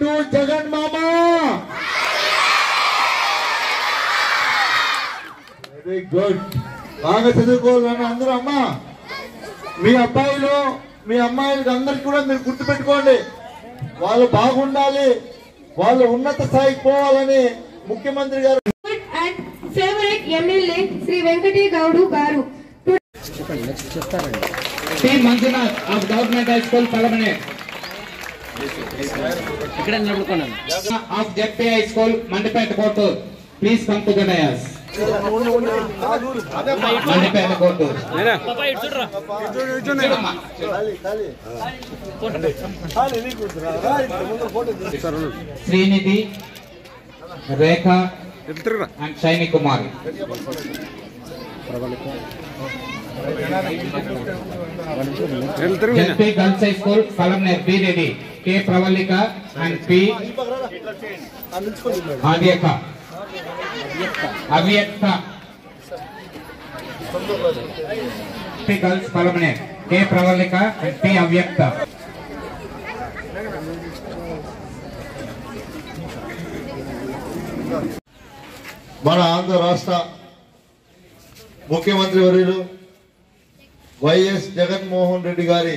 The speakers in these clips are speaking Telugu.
టు జగన్ మామ. వెరీ గుడ్ బాగా చదువుకోవాలని అందరూ అమ్మా. మీ అబ్బాయిలు మీ అమ్మాయిలకి అందరికి కూడా మీరు గుర్తుపెట్టుకోండి. వాళ్ళు బాగుండాలి. వాళ్ళు ఉన్నత స్థాయికి పోవాలని ముఖ్యమంత్రి గారు and favourite MLA Shri Venkate Gowda గారు. T Manjunath of government high school Palamaner ఇక్కడ నిలబడుకున్నాను of ZP high school Mandipeta Kotur please come to the dais Mandipeta Kotur చూడమ్మా. Srinidhi Rekha and Shiny Kumar ZP girls high school Palamaner B Reddy K Pravallika and P Adyaka Avyakta. Girls permanent. K Pravallika and P Avyakta. మన ఆంధ్ర రాష్ట్ర ముఖ్యమంత్రి వర్యులు వైఎస్ జగన్మోహన్ రెడ్డి గారి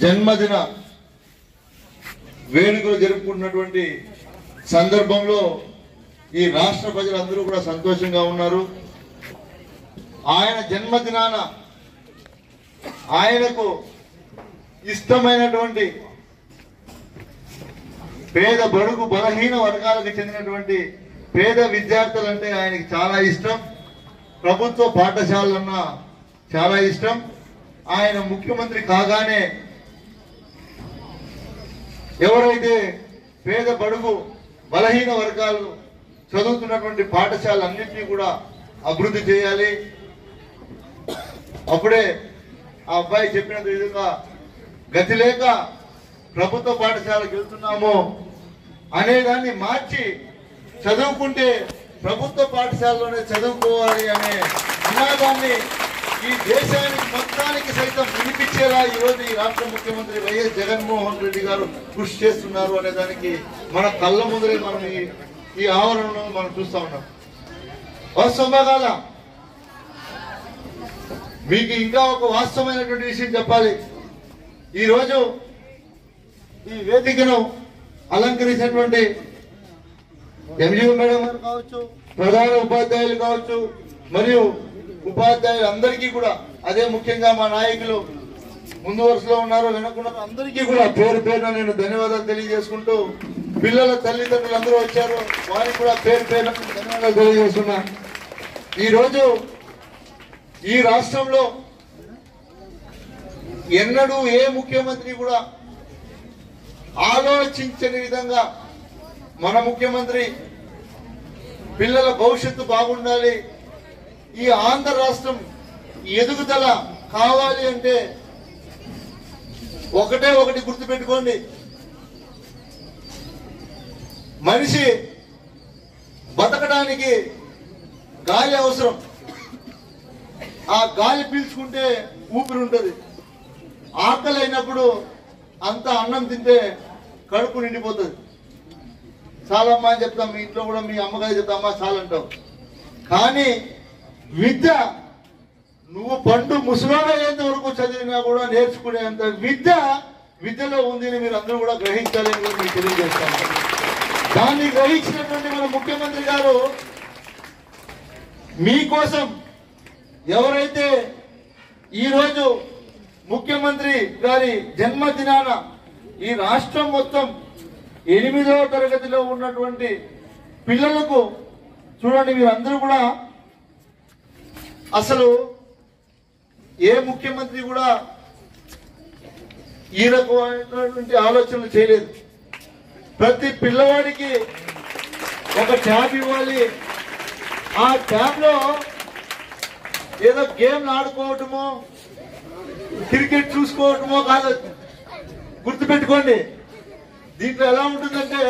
జన్మదిన వేడుకలు జరుపుకుంటున్నటువంటి సందర్భంలో ఈ రాష్ట్ర ప్రజలందరూ కూడా సంతోషంగా ఉన్నారు. ఆయన జన్మదినాన ఆయనకు ఇష్టమైనటువంటి పేద బడుగు బలహీన వర్గాలకు చెందినటువంటి పేద విద్యార్థులంటే ఆయనకి చాలా ఇష్టం. ప్రభుత్వ పాఠశాలలన్నా చాలా ఇష్టం. ఆయన ముఖ్యమంత్రి కాగానే ఎవరైతే పేద బడుగు బలహీన వర్గాలు చదువుతున్నటువంటి పాఠశాలన్నింటినీ కూడా అభివృద్ధి చేయాలి. అప్పుడే ఆ అబ్బాయి చెప్పినంత విధంగా గతి లేక ప్రభుత్వ పాఠశాలకు వెళ్తున్నాము అనేదాన్ని మార్చి చదువుకుంటే ప్రభుత్వ పాఠశాలలోనే చదువుకోవాలి అనే నినాదాన్ని ఈ దేశానికి మొత్తానికి సైతం వినిపించేలా ఈరోజు ఈ రాష్ట్ర ముఖ్యమంత్రి వైఎస్ జగన్మోహన్ రెడ్డి గారు కృషి చేస్తున్నారు అనే దానికి మన కళ్ళ ముందరే మనం ఈ ఈ ఆవరణలో మనం చూస్తా ఉన్నాం. వాస్తవమా కాదా? మీకు ఇంకా ఒక వాస్తవమైనటువంటి విషయం చెప్పాలి. ఈరోజు ఈ వేదికను అలంకరించినటువంటి ఎంజీఓ మేడం గారు కావచ్చు ప్రధాన ఉపాధ్యాయులు కావచ్చు మరియు ఉపాధ్యాయులు అందరికీ కూడా అదే ముఖ్యంగా మా నాయకులు ముందు వరుసలో ఉన్నారు వెనకున్నారు అందరికీ కూడా పేరు పేరున నేను ధన్యవాదాలు తెలియజేసుకుంటూ పిల్లల తల్లిదండ్రులు అందరూ వచ్చారు వారికి కూడా పేరు పేరున ధన్యవాదాలు తెలియజేస్తున్నా. ఈరోజు ఈ రాష్ట్రంలో ఎన్నడూ ఏ ముఖ్యమంత్రి కూడా ఆలోచించని విధంగా మన ముఖ్యమంత్రి పిల్లల భవిష్యత్తు బాగుండాలి ఈ ఆంధ్ర రాష్ట్రం ఎదుగుదల కావాలి అంటే ఒకటే ఒకటి గుర్తుపెట్టుకోండి. మనిషి బతకడానికి గాలి అవసరం. ఆ గాలి పీల్చుకుంటే ఊపిరి ఉంటుంది. ఆకలి అయినప్పుడు అంత అన్నం తింటే కడుపు నిండిపోతుంది. చాలమ్మా అని చెప్తాం మీ ఇంట్లో కూడా మీ అమ్మగారు చెప్తామా చాలంటావు. కానీ విద్య నువ్వు పండు ముసలోడయ్యేంత వరకు చదివినా కూడా నేర్చుకునేంత విద్య విద్యలో ఉంది అని మీరు అందరూ కూడా గ్రహించాలని కూడా మీకు తెలియజేస్తాను. దాన్ని గ్రహించినటువంటి మన ముఖ్యమంత్రి గారు మీకోసం ఎవరైతే ఈరోజు ముఖ్యమంత్రి గారి జన్మదినాన ఈ రాష్ట్రం మొత్తం ఎనిమిదవ తరగతిలో ఉన్నటువంటి పిల్లలకు చూడండి మీరందరూ కూడా అసలు ఏ ముఖ్యమంత్రి కూడా ఈ రకమైనటువంటి ఆలోచనలు చేయలేదు. ప్రతి పిల్లవాడికి ఒక ట్యాబ్ ఇవ్వాలి. ఆ ట్యాబ్లో ఏదో గేమ్ ఆడుకోవటమో క్రికెట్ చూసుకోవటమో కాదు. గుర్తుపెట్టుకోండి. దీంట్లో ఎలా ఉంటుందంటే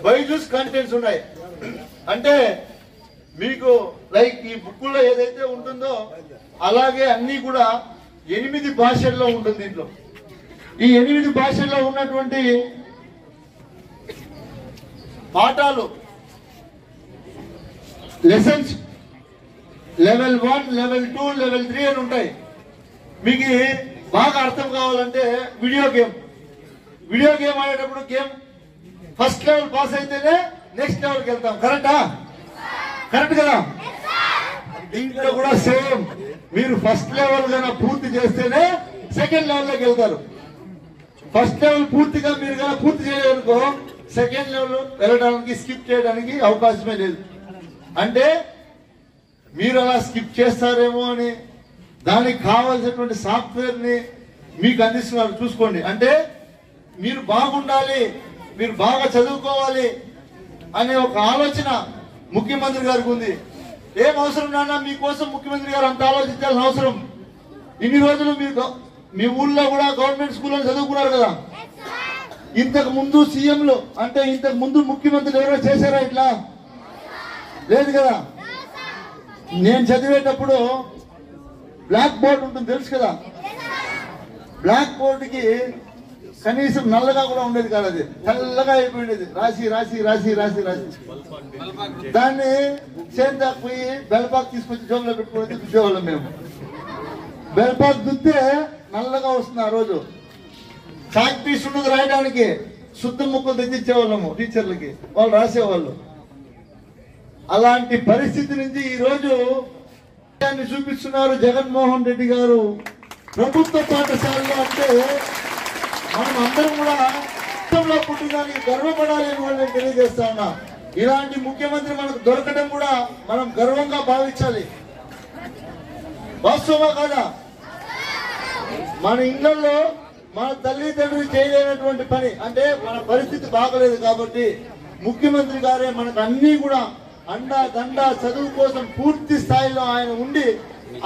బైజూస్ కంటెంట్స్ ఉన్నాయి. అంటే మీకు లైక్ ఈ బుక్కుల్లో ఏదైతే ఉంటుందో అలాగే అన్ని కూడా ఎనిమిది భాషల్లో ఉంటుంది దీంట్లో. ఈ ఎనిమిది భాషల్లో ఉన్నటువంటి పాఠాలు lessons level one level two level three అని ఉంటాయి. మీకు బాగా అర్థం కావాలంటే వీడియో గేమ్ వీడియో గేమ్ ఆడేటప్పుడు గేమ్ ఫస్ట్ లెవెల్ పాస్ అయితేనే నెక్స్ట్ లెవెల్కి వెళ్తాం. కరెక్టా కరెక్ట్ కదా? దీంట్లో కూడా సేమ్. మీరు ఫస్ట్ లెవెల్ కన్నా పూర్తి చేస్తేనే సెకండ్ లెవెల్లోకి వెళ్తారు. ఫస్ట్ లెవెల్ పూర్తిగా మీరు కనుక పూర్తి చేయలేదనుకో సెకండ్ లెవెల్ వెళ్ళడానికి స్కిప్ చేయడానికి అవకాశమే లేదు. అంటే మీరు అలా స్కిప్ చేస్తారేమో అని దానికి కావాల్సినటువంటి సాఫ్ట్వేర్ని మీకు అందిస్తున్నారు. చూసుకోండి. అంటే మీరు బాగుండాలి మీరు బాగా చదువుకోవాలి అనే ఒక ఆలోచన ముఖ్యమంత్రి గారికి ఉంది. ఏం అవసరం నాన్న? మీకోసం ముఖ్యమంత్రి గారు అంత ఆలోచించాల్సిన అవసరం. ఇన్ని రోజులు మీరు మీ ఊళ్ళో కూడా గవర్నమెంట్ స్కూల్లో చదువుకున్నారు కదా. ఇంతకు ముందు సీఎంలు అంటే ఇంతకు ముందు ముఖ్యమంత్రులు ఎవరో చేశారా ఇట్లా? లేదు కదా. నేను చదివేటప్పుడు బ్లాక్ బోర్డ్ ఉంటుంది తెలుసు కదా? బ్లాక్ బోర్డుకి కనీసం నల్లగా కూడా ఉండేది కాదు అది. తెల్లగా అయిపోయింది రాసి రాసి రాసి రాసి రాసి. దాన్ని చేద్దాకు పోయి బెల్పాక్ తీసుకొచ్చి జోబులో పెట్టుకుని చూసేవాళ్ళం మేము. బెల్పాక్ దుద్దే నల్లగా వస్తుంది ఆ రోజు. చాక్ పీస్ ఉన్నది రాయడానికి. శుద్ధ ముక్కలు తెచ్చిచ్చేవాళ్ళము టీచర్లకి. వాళ్ళు రాసేవాళ్ళు. అలాంటి పరిస్థితి నుంచి ఈ రోజు చూపిస్తున్నారు జగన్మోహన్ రెడ్డి గారు. ప్రభుత్వ పాఠశాలలో అంటే మనం అందరం కూడా రాష్ట్రంలో పుట్టినానికి గర్వపడాలి అని కూడా నేను తెలియజేస్తా ఉన్నా. ఇలాంటి ముఖ్యమంత్రి మనకు దొరకడం కూడా మనం గర్వంగా భావించాలి. వాస్తవమా కాదా? మన ఇళ్ళలో మన తల్లిదండ్రులు చేయలేనటువంటి పని అంటే మన పరిస్థితి బాగలేదు కాబట్టి ముఖ్యమంత్రి గారే మనకు అన్ని కూడా అండా దండ చదువు కోసం పూర్తి స్థాయిలో ఆయన ఉండి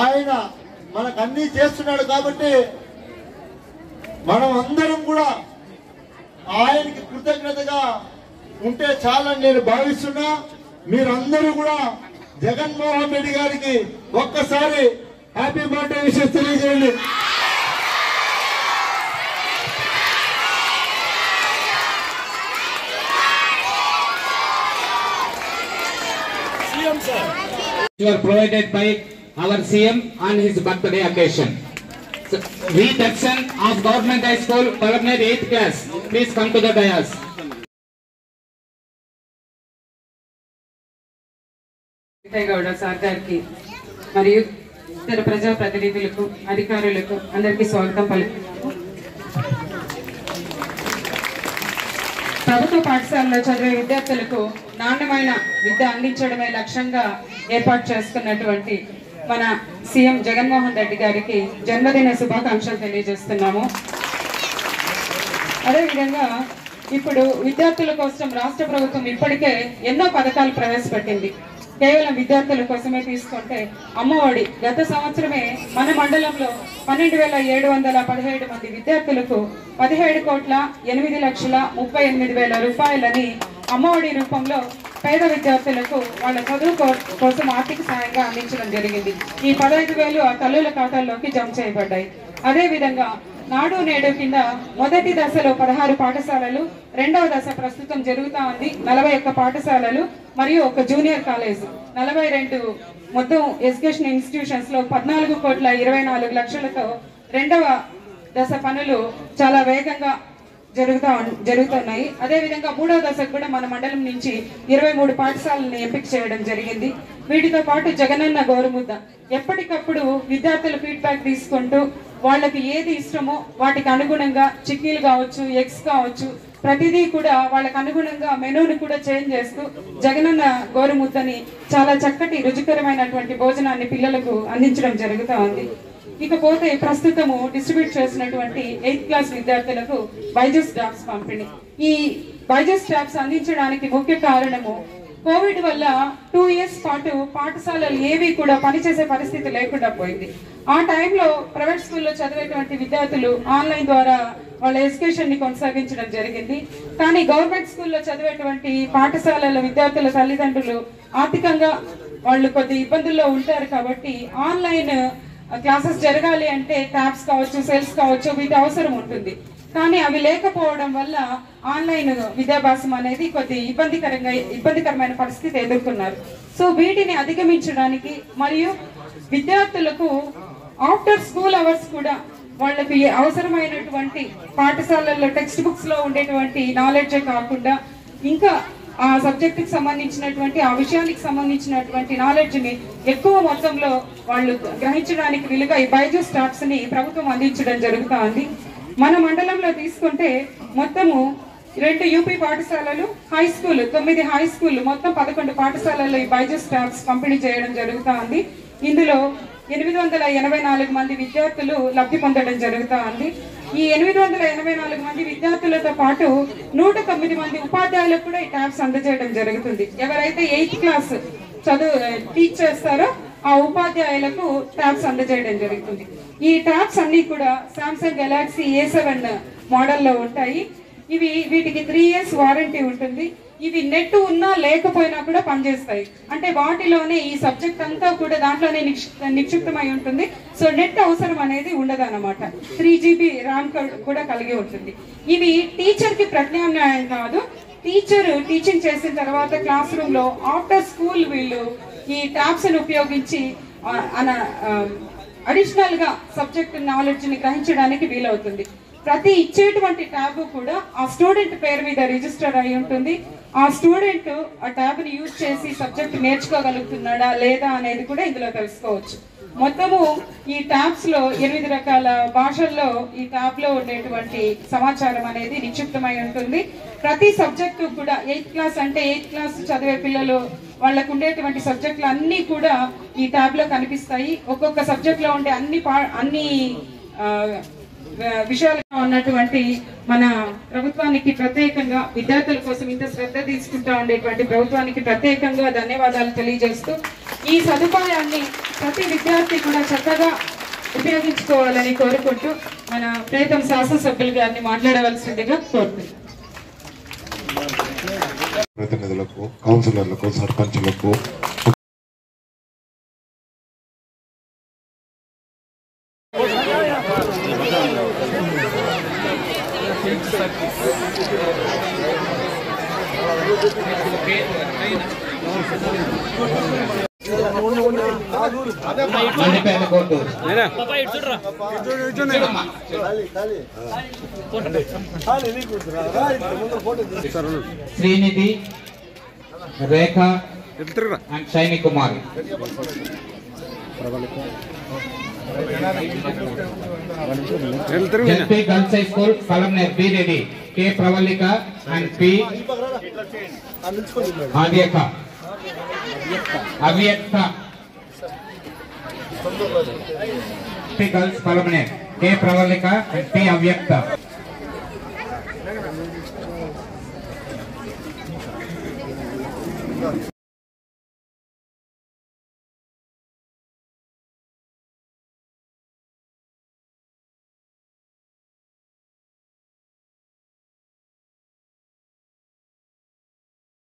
ఆయన మనకు అన్ని చేస్తున్నాడు కాబట్టి మనం అందరం కూడా ఆయనకి కృతజ్ఞతగా ఉంటే చాలని నేను భావిస్తున్నా మీరందరూ కూడా జగన్మోహన్ రెడ్డి గారికి ఒక్కసారి హ్యాపీ బర్త్డే విషయం తెలియజేయండి provided by our CM on his birthday occasion. Reduction of Government High School, Columnar 8th class. Please come to the dais. Gowda sir గారికి మరియు ఇతర ప్రజా ప్రతినిధులకు అధికారులకు అందరికీ స్వాగతం పలుకుతున్నాము ప్రభుత్వ పాఠశాలలో చదివే విద్యార్థులకు నాణ్యమైన విద్య అందించడమే లక్ష్యంగా ఏర్పాటు చేసుకున్నటువంటి మన సీఎం జగన్మోహన్ రెడ్డి గారికి జన్మదిన శుభాకాంక్షలు తెలియజేస్తున్నాము. అదేవిధంగా ఇప్పుడు విద్యార్థుల కోసం రాష్ట్ర ప్రభుత్వం ఇప్పటికే ఎన్నో పథకాలు ప్రవేశపెట్టింది. కేవలం విద్యార్థుల కోసమే తీసుకుంటే అమ్మఒడి గత సంవత్సరమే మన మండలంలో పన్నెండు వేల ఏడు వందల పదిహేడు మంది విద్యార్థులకు పదిహేడు కోట్ల ఎనిమిది లక్షల ముప్పై ఎనిమిది వేల రూపాయలని అమ్మఒడి రూపంలో పేద విద్యార్థులకు వాళ్ళ చదువు కోసం ఆర్థిక సాయంగా అందించడం జరిగింది. ఈ పదహైదు వేలు ఆ తల్లుల ఖాతాల్లోకి జమ చేయబడ్డాయి. అదేవిధంగా నాడు నేడు కింద మొదటి దశలో పదహారు పాఠశాలలు రెండవ దశ ప్రస్తుతం జరుగుతా ఉంది. నలభై ఒక్క పాఠశాలలు మరియు ఒక జూనియర్ కాలేజ్. నలభై రెండు మొత్తం ఎడ్యుకేషన్ ఇన్స్టిట్యూషన్స్లో పద్నాలుగు కోట్ల ఇరవై నాలుగు లక్షలతో రెండవ దశ పనులు చాలా వేగంగా జరుగుతా జరుగుతున్నాయి. అదే విధంగా మూడవ దశకు కూడా మన మండలం నుంచి ఇరవై మూడు పాఠశాలను ఎంపిక చేయడం జరిగింది. వీటితో పాటు జగనన్న గౌరముద్ద. ఎప్పటికప్పుడు విద్యార్థుల ఫీడ్బ్యాక్ తీసుకుంటూ వాళ్ళకి ఏది ఇష్టమో వాటికి అనుగుణంగా చిక్కీలు కావచ్చు ఎగ్స్ కావచ్చు ప్రతిదీ కూడా వాళ్ళకి అనుగుణంగా మెనూని కూడా చేంజ్ చేస్తూ జగనన్న గోరుముద్దని చాలా చక్కటి రుచికరమైనటువంటి భోజనాన్ని పిల్లలకు అందించడం జరుగుతూ ఉంది. ఇకపోతే ప్రస్తుతము డిస్ట్రిబ్యూట్ చేసినటువంటి ఎయిత్ క్లాస్ విద్యార్థులకు బైజెస్ డాబ్స్ పంపిణీ. ఈ బైజెస్ డాబ్స్ అందించడానికి ముఖ్య కారణము కోవిడ్ వల్ల టూ ఇయర్స్ పాటు పాఠశాలలు ఏవి కూడా పనిచేసే పరిస్థితి లేకుండా పోయింది. ఆ టైంలో ప్రైవేట్ స్కూల్లో చదివేటువంటి విద్యార్థులు ఆన్లైన్ ద్వారా వాళ్ళ ఎడ్యుకేషన్ని కొనసాగించడం జరిగింది. కానీ గవర్నమెంట్ స్కూల్లో చదివేటువంటి పాఠశాలల విద్యార్థుల తల్లిదండ్రులు ఆర్థికంగా వాళ్ళు కొద్ది ఇబ్బందుల్లో ఉంటారు కాబట్టి ఆన్లైన్ క్లాసెస్ జరగాలి అంటే ట్యాబ్స్ కావచ్చు సెల్స్ కావచ్చు వీటి అవసరం ఉంటుంది. కానీ అవి లేకపోవడం వల్ల ఆన్లైన్ విద్యాభ్యాసం అనేది కొద్ది ఇబ్బందికరంగా ఇబ్బందికరమైన పరిస్థితి ఎదుర్కొన్నారు. సో వీటిని అధిగమించడానికి మరియు విద్యార్థులకు ఆఫ్టర్ స్కూల్ అవర్స్ కూడా వాళ్ళకి అవసరమైనటువంటి పాఠశాలల్లో టెక్స్ట్ బుక్స్లో ఉండేటువంటి నాలెడ్జే కాకుండా ఇంకా ఆ సబ్జెక్టుకి సంబంధించినటువంటి ఆ విషయానికి సంబంధించినటువంటి నాలెడ్జ్ని ఎక్కువ మొత్తంలో వాళ్ళు గ్రహించడానికి వీలుగా ఈ బైజూస్ స్టాఫ్స్ని ప్రభుత్వం అందించడం జరుగుతోంది. మన మండలంలో తీసుకుంటే మొత్తము రెండు యూపీ పాఠశాలలు హై స్కూల్ తొమ్మిది హై స్కూల్ మొత్తం పదకొండు పాఠశాలల్లో ఈ బైజూస్ స్టాఫ్స్ పంపిణీ చేయడం జరుగుతోంది. ఇందులో ఎనిమిది వందల ఎనభై నాలుగు మంది విద్యార్థులు లబ్ధి పొందడం జరుగుతూ ఉంది ఈ ఎనిమిది వందల ఎనభై నాలుగు మంది విద్యార్థులతో పాటు నూట తొమ్మిది మంది ఉపాధ్యాయులకు కూడా ఈ ట్యాబ్స్ అందజేయడం జరుగుతుంది. ఎవరైతే ఎయిత్ క్లాస్ చదువు టీచ్ చేస్తారో ఆ ఉపాధ్యాయులకు ట్యాబ్స్ అందజేయడం జరుగుతుంది. ఈ ట్యాబ్స్ అన్ని కూడా సామ్సంగ్ గెలాక్సీ ఏ సెవెన్ మోడల్లో ఉంటాయి. ఇవి వీటికి త్రీ ఇయర్స్ వారంటీ ఉంటుంది. ఇవి నెట్ ఉన్నా లేకపోయినా కూడా పనిచేస్తాయి. అంటే వాటిలోనే ఈ సబ్జెక్ట్ అంతా కూడా దాంట్లోనే నిక్షి- నిక్షిప్తమై ఉంటుంది. సో నెట్ అవసరం అనేది ఉండదు అనమాట త్రీ జీబీ ర్యామ్ కూడా కలిగి ఉంటుంది. ఇవి టీచర్కి ప్రత్యామ్నాయం కాదు. టీచర్ టీచింగ్ చేసిన తర్వాత క్లాస్ రూమ్లో ఆఫ్టర్ స్కూల్ వీళ్ళు ఈ ట్యాబ్స్ను ఉపయోగించి అన అడిషనల్గా సబ్జెక్ట్ నాలెడ్జ్ని గ్రహించడానికి వీలవుతుంది. ప్రతి ఇచ్చేటువంటి ట్యాబ్ కూడా ఆ స్టూడెంట్ పేరు మీద రిజిస్టర్ అయి ఉంటుంది. ఆ స్టూడెంట్ ఆ ట్యాబ్ని యూజ్ చేసి సబ్జెక్ట్ నేర్చుకోగలుగుతున్నాడా లేదా అనేది కూడా ఇందులో తెలుసుకోవచ్చు. మొత్తము ఈ ట్యాబ్స్లో ఎనిమిది రకాల భాషల్లో ఈ ట్యాబ్లో ఉండేటువంటి సమాచారం అనేది నిక్షిప్తమై ఉంటుంది. ప్రతి సబ్జెక్టు కూడా ఎయిత్ క్లాస్ అంటే ఎయిత్ క్లాస్ చదివే పిల్లలు వాళ్ళకు ఉండేటువంటి సబ్జెక్టులు అన్ని కూడా ఈ ట్యాబ్లో కనిపిస్తాయి. ఒక్కొక్క సబ్జెక్ట్లో ఉండే అన్ని పా- అన్ని విషయాలు ఉన్నటువంటి మన ప్రభుత్వానికి ప్రత్యేకంగా విద్యార్థుల కోసం ఇంత శ్రద్ధ తీసుకుంటా ఉండేటువంటి ప్రభుత్వానికి ప్రత్యేకంగా ధన్యవాదాలు తెలియజేస్తూ ఈ సదుపాయాన్ని ప్రతి విద్యార్థి కూడా చక్కగా ఉపయోగించుకోవాలని కోరుకుంటూ మన ప్రేతం శాసనసభ్యులు గారిని మాట్లాడవలసిందిగా కోరుతున్నాను ప్రతినిధులకు కౌన్సిలర్లకు సర్పంచులకు Srinidhi Rekha and Shiny Kumar. SP girls high school Kalamner B Reddy K Pravallika and P Adyaka Avyakta girls Kalamner K Pravallika and P Avyakta